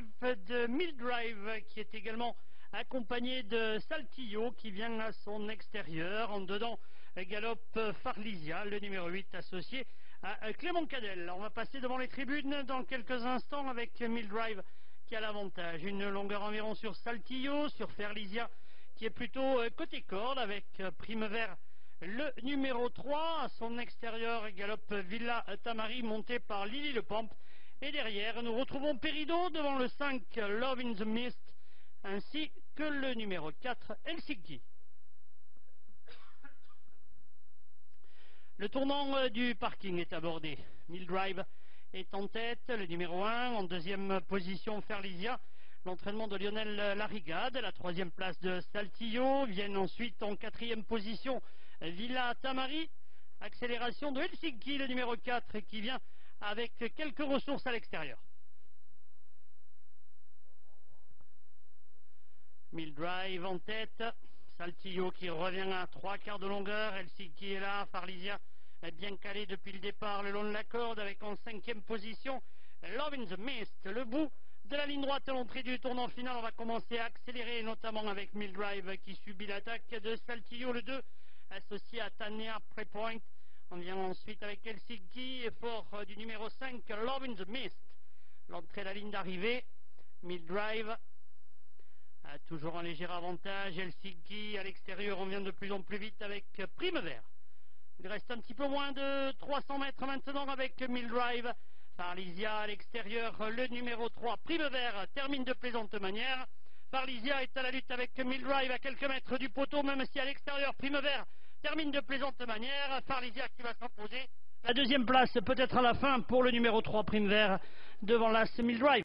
de Mildrive qui est également accompagné de Saltillo qui vient à son extérieur. En dedans, galope Farlisia, le numéro 8 associé à Clément Cadel. On va passer devant les tribunes dans quelques instants avec Mildrive qui a l'avantage. Une longueur environ sur Saltillo, sur Farlisia qui est plutôt côté corde avec Prime Vert le numéro 3 à son extérieur galope Villa Tamari monté par Lily Le Pompe. Et derrière, nous retrouvons Perido devant le 5 Love in the Mist ainsi que le numéro 4 Helsinki. Le tournant euh, du parking est abordé. Mildrive est en tête, le numéro 1, en deuxième position Ferlisia. L'entraînement de Lionel Larigade, la troisième place de Saltillo, viennent ensuite en quatrième position Villa Tamari, accélération de Helsinki, le numéro 4, qui vient avec quelques ressources à l'extérieur. Mildrive en tête, Saltillo qui revient à trois quarts de longueur, Helsinki est là, Farlisia est bien calé depuis le départ le long de la corde avec en cinquième position Love in the Mist, le bout de la ligne droite à l'entrée du tournant final, on va commencer à accélérer notamment avec Mildrive qui subit l'attaque de Saltillo, le 2 associé à Tania Prepoint. On vient ensuite avec Helsinki, effort euh, du numéro 5, Love in the Mist. L'entrée la ligne d'arrivée, Mid-Drive, a toujours un léger avantage. Helsinki à l'extérieur, on vient de plus en plus vite avec Prime Vert. Il reste un petit peu moins de 300 mètres maintenant avec Mildrive. Farlisia à l'extérieur, le numéro 3, Prime Vert, termine de plaisante manière. Farlisia est à la lutte avec Mildrive à quelques mètres du poteau, même si à l'extérieur, Prime Vert termine de plaisante manière. Farlisia qui va s'imposer. La deuxième place peut-être à la fin pour le numéro 3 Prime Vert devant l'As Mildrive.